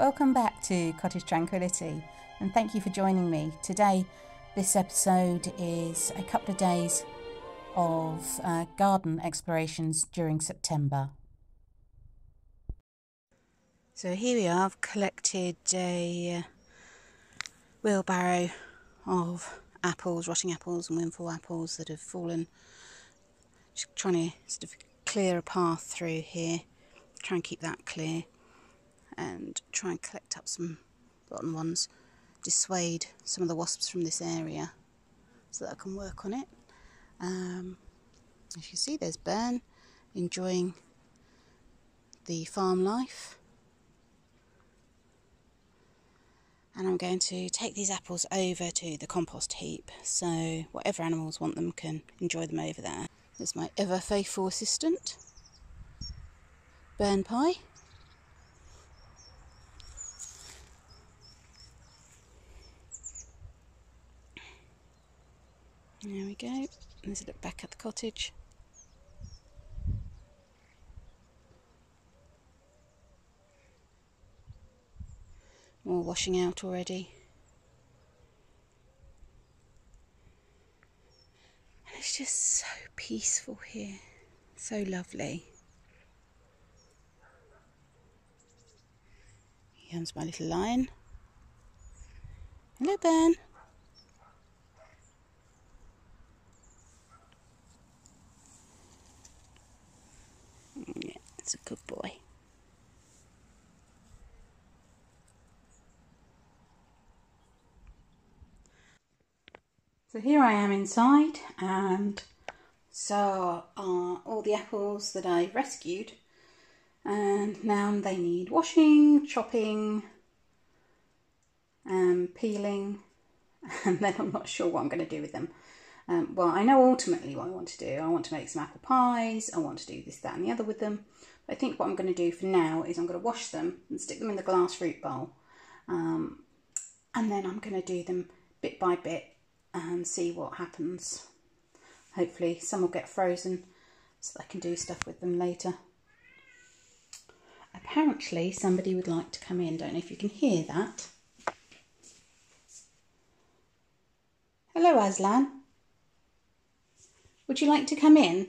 Welcome back to Cottage Tranquillité and thank you for joining me. Today, this episode is a couple of days of uh, garden explorations during September. So here we are, I've collected a uh, wheelbarrow of apples, rotting apples and windfall apples that have fallen. Just trying to sort of clear a path through here, try and keep that clear and try and collect up some rotten ones, dissuade some of the wasps from this area so that I can work on it. Um, as you see, there's Ben enjoying the farm life. And I'm going to take these apples over to the compost heap so whatever animals want them can enjoy them over there. There's my ever faithful assistant, Burn Pie. There we go. A look back at the cottage. More washing out already. And it's just so peaceful here. So lovely. Here comes my little lion. Hello, Ben. That's a good boy. So here I am inside and so are all the apples that I rescued and now they need washing, chopping, and um, peeling and then I'm not sure what I'm going to do with them. Um, well, I know ultimately what I want to do. I want to make some apple pies. I want to do this, that and the other with them. I think what I'm going to do for now is I'm going to wash them and stick them in the glass fruit bowl. Um, and then I'm going to do them bit by bit and see what happens. Hopefully some will get frozen so I can do stuff with them later. Apparently somebody would like to come in. Don't know if you can hear that. Hello Aslan. Would you like to come in?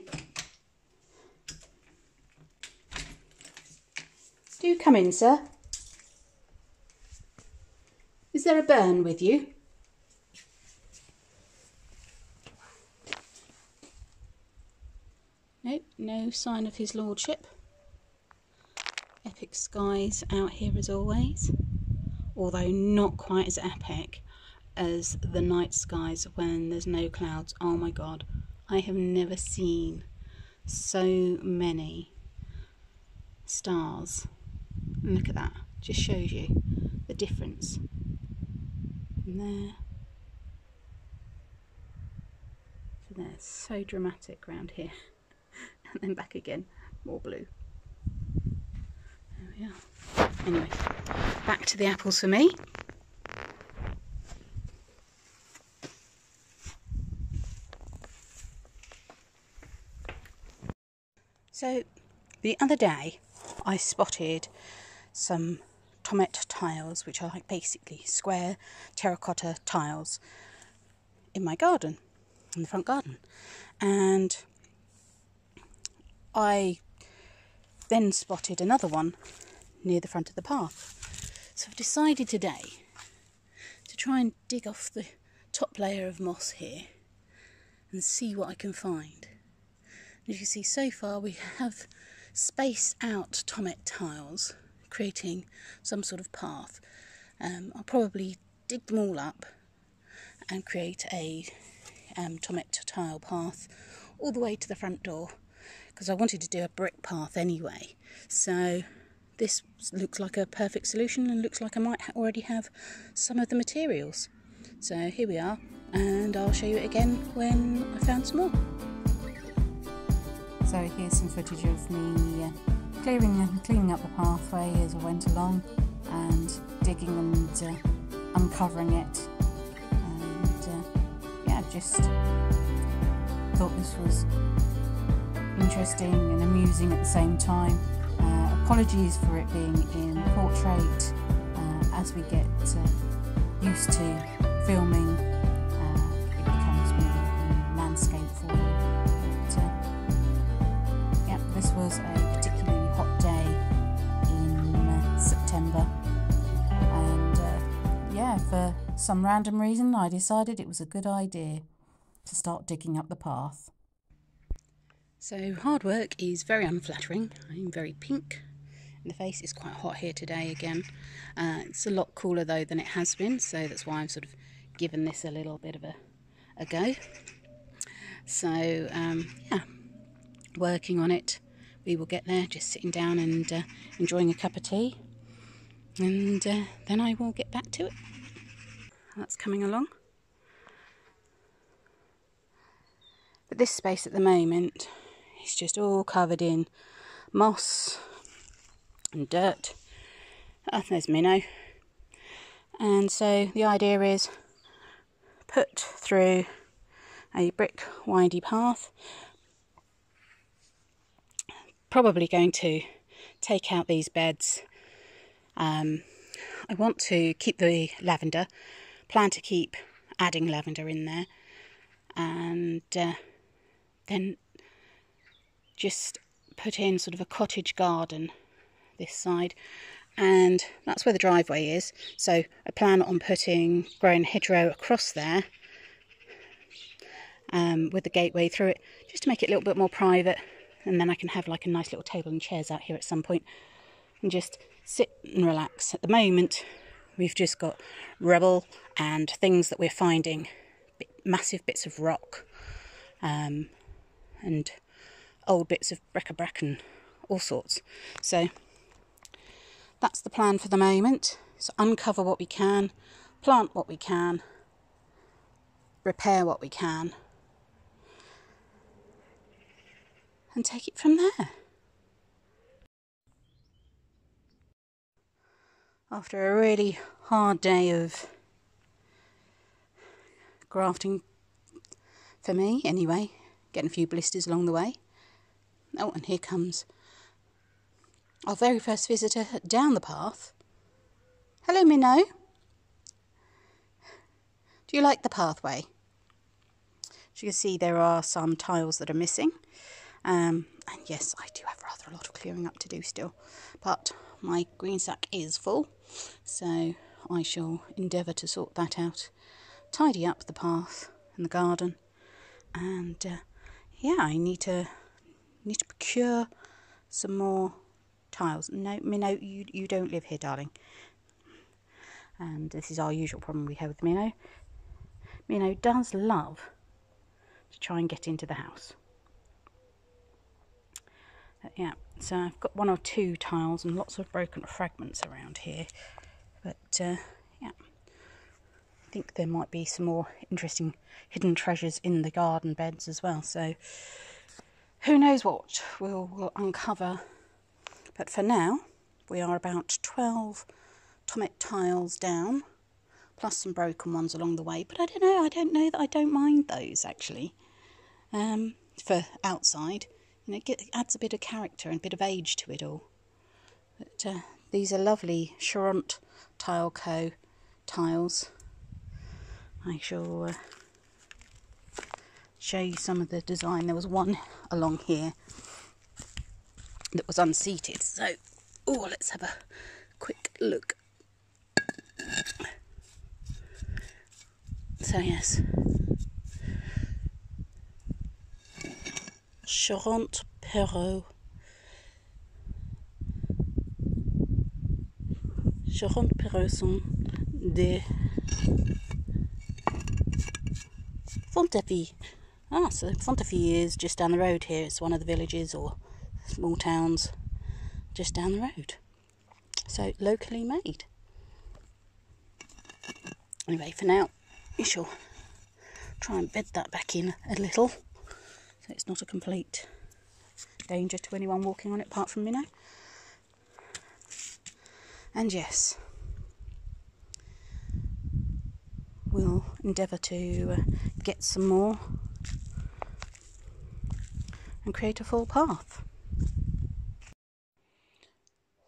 Do come in, sir. Is there a burn with you? Nope, no sign of his lordship. Epic skies out here as always, although not quite as epic as the night skies when there's no clouds. Oh my god, I have never seen so many stars and look at that, just shows you the difference. And there. So there, so dramatic around here. and then back again, more blue. There we are. Anyway, back to the apples for me. So the other day I spotted some Tomette tiles, which are like basically square terracotta tiles, in my garden, in the front garden. And I then spotted another one near the front of the path. So I've decided today to try and dig off the top layer of moss here and see what I can find. As you can see, so far we have spaced out Tomette tiles creating some sort of path. Um, I'll probably dig them all up and create a um, Tomette tile path all the way to the front door because I wanted to do a brick path anyway. So this looks like a perfect solution and looks like I might already have some of the materials. So here we are and I'll show you again when I found some more. So here's some footage of me uh, clearing cleaning up the pathway as I went along and digging and uh, uncovering it. And uh, yeah just thought this was interesting and amusing at the same time. Uh, apologies for it being in portrait as we get uh, used to filming, for some random reason, I decided it was a good idea to start digging up the path. So, hard work is very unflattering. I'm very pink in the face. It's quite hot here today again. Uh, it's a lot cooler though than it has been, so that's why I'm sort of given this a little bit of a, a go. So, um, yeah, working on it. We will get there, just sitting down and uh, enjoying a cup of tea. And uh, then I will get back to it. That's coming along. But this space at the moment is just all covered in moss and dirt. Oh, there's Minnow. And so the idea is put through a brick windy path. Probably going to take out these beds. Um, I want to keep the lavender, plan to keep adding lavender in there, and uh, then just put in sort of a cottage garden this side. And that's where the driveway is. So I plan on putting growing hedgerow across there um, with the gateway through it just to make it a little bit more private. And then I can have like a nice little table and chairs out here at some point and just sit and relax. At the moment we've just got rubble and things that we're finding massive bits of rock um, and old bits of bric-a-brac and all sorts so that's the plan for the moment. So uncover what we can, plant what we can, repair what we can, and take it from there. After a really hard day of grafting, for me anyway, getting a few blisters along the way. Oh, and here comes our very first visitor down the path. Hello, Minnow. Do you like the pathway? As you can see, there are some tiles that are missing. Um, and yes, I do have rather a lot of clearing up to do still. But my green sack is full, so I shall endeavour to sort that out. Tidy up the path and the garden. And uh, yeah, I need to need to procure some more tiles. No, Minnow, you, you don't live here, darling. And this is our usual problem we have with Minnow. Minnow does love to try and get into the house. Uh, yeah, so I've got one or two tiles and lots of broken fragments around here. But, uh, yeah, I think there might be some more interesting hidden treasures in the garden beds as well. So, who knows what we'll, we'll uncover but for now, we are about 12 Tomette tiles down, plus some broken ones along the way. But I don't know, I don't know that I don't mind those actually. Um, for outside, know, it adds a bit of character and a bit of age to it all. But uh, these are lovely Charente Tile Co. tiles. I shall uh, show you some of the design. There was one along here that was unseated. So, oh, let's have a quick look. So, yes. Charente Perrault. Charente Perrault sont des Fontafie. Ah, so Fontafie is just down the road here. It's one of the villages or small towns just down the road. So locally made. Anyway, for now, we shall try and bed that back in a little so it's not a complete danger to anyone walking on it apart from Minnow. And yes, we'll endeavour to uh, get some more and create a full path.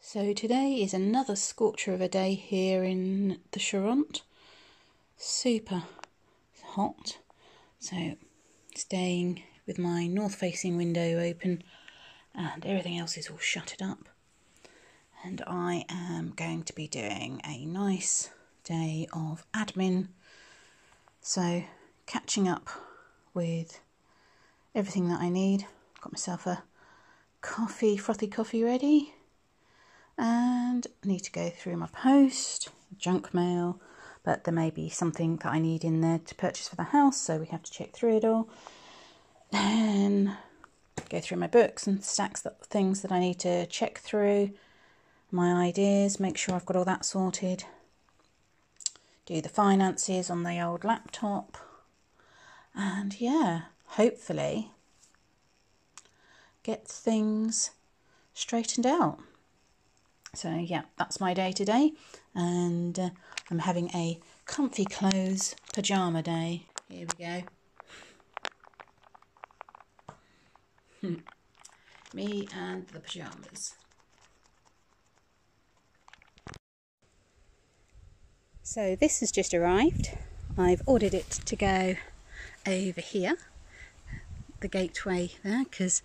So today is another scorcher of a day here in the Charente. Super hot. So staying with my north facing window open and everything else is all shuttered up. And I am going to be doing a nice day of admin. So catching up with everything that I need. Got myself a coffee, frothy coffee ready. And I need to go through my post, junk mail, but there may be something that I need in there to purchase for the house, so we have to check through it all. Then go through my books and stacks of things that I need to check through, my ideas, make sure I've got all that sorted. Do the finances on the old laptop. And yeah, hopefully get things straightened out. So yeah, that's my day today, and uh, I'm having a comfy clothes pajama day. Here we go. Me and the pajamas. So this has just arrived. I've ordered it to go over here, the gateway there, because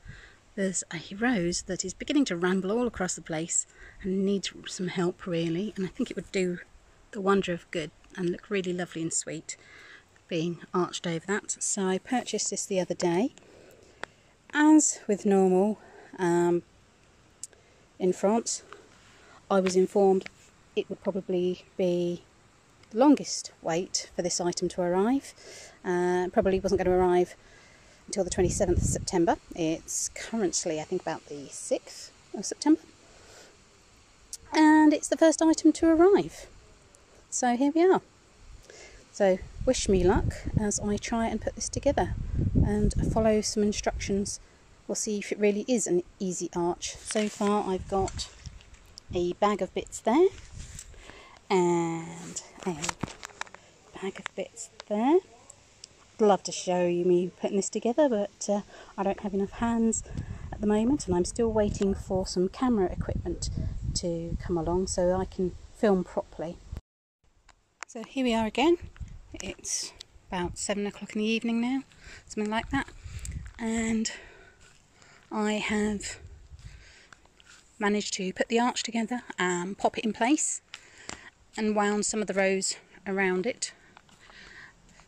there's a rose that is beginning to ramble all across the place and needs some help really and I think it would do the wonder of good and look really lovely and sweet being arched over that. So I purchased this the other day. As with normal um, in France, I was informed it would probably be the longest wait for this item to arrive. Uh, probably wasn't going to arrive until the 27th of September. It's currently, I think, about the 6th of September. And it's the first item to arrive. So here we are. So wish me luck as I try and put this together and follow some instructions. We'll see if it really is an easy arch. So far I've got a bag of bits there and a bag of bits there I'd love to show you me putting this together, but uh, I don't have enough hands at the moment, and I'm still waiting for some camera equipment to come along so I can film properly. So here we are again. It's about seven o'clock in the evening now, something like that, and I have managed to put the arch together and pop it in place and wound some of the rows around it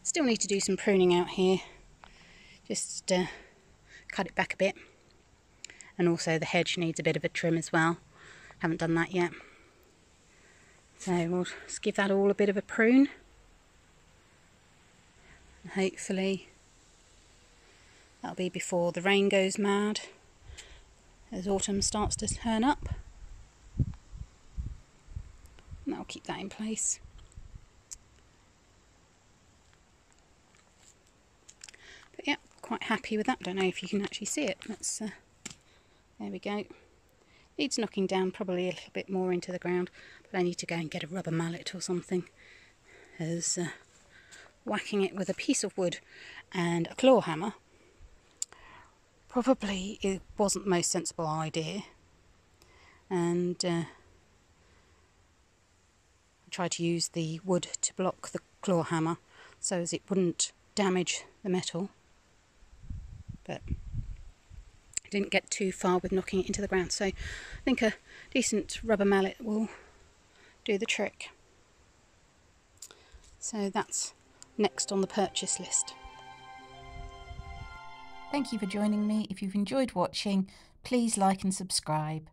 Still need to do some pruning out here, just uh, cut it back a bit. And also the hedge needs a bit of a trim as well. Haven't done that yet. So we'll just give that all a bit of a prune. Hopefully that'll be before the rain goes mad as autumn starts to turn up. And that'll keep that in place. But yeah, quite happy with that. Don't know if you can actually see it. Let's, uh, there we go. Needs knocking down probably a little bit more into the ground, but I need to go and get a rubber mallet or something. As uh, whacking it with a piece of wood and a claw hammer probably it wasn't the most sensible idea. And uh, I tried to use the wood to block the claw hammer so as it wouldn't damage the metal but I didn't get too far with knocking it into the ground. So I think a decent rubber mallet will do the trick. So that's next on the purchase list. Thank you for joining me. If you've enjoyed watching, please like and subscribe.